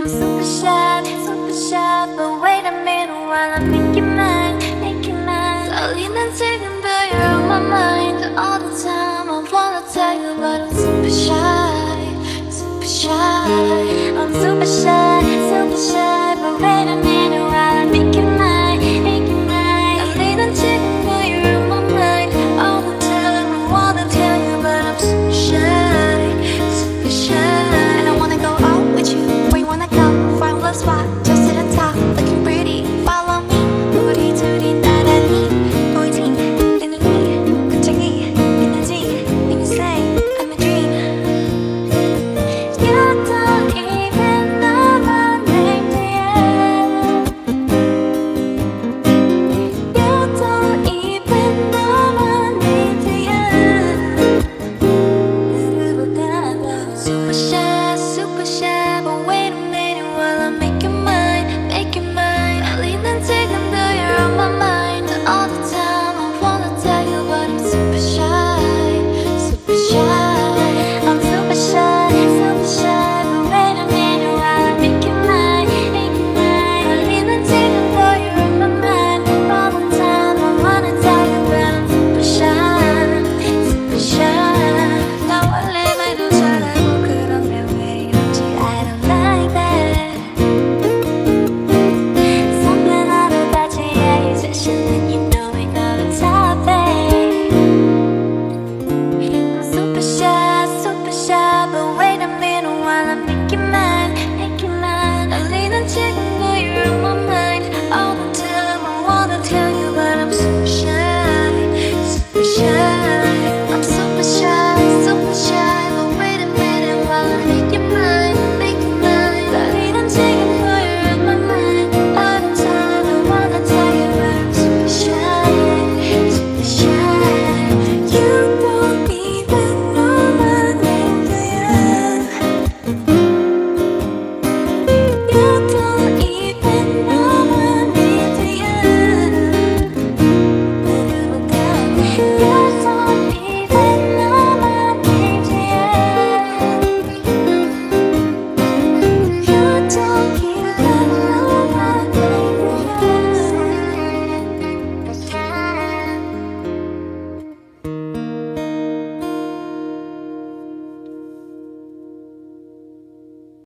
I'm super shy, super shy But wait a minute while I make you mine, make you mine. Slowly been taken, but you're on my mind All the time, I wanna tell you But I'm super shy, super shy. I'm super shy. of spots.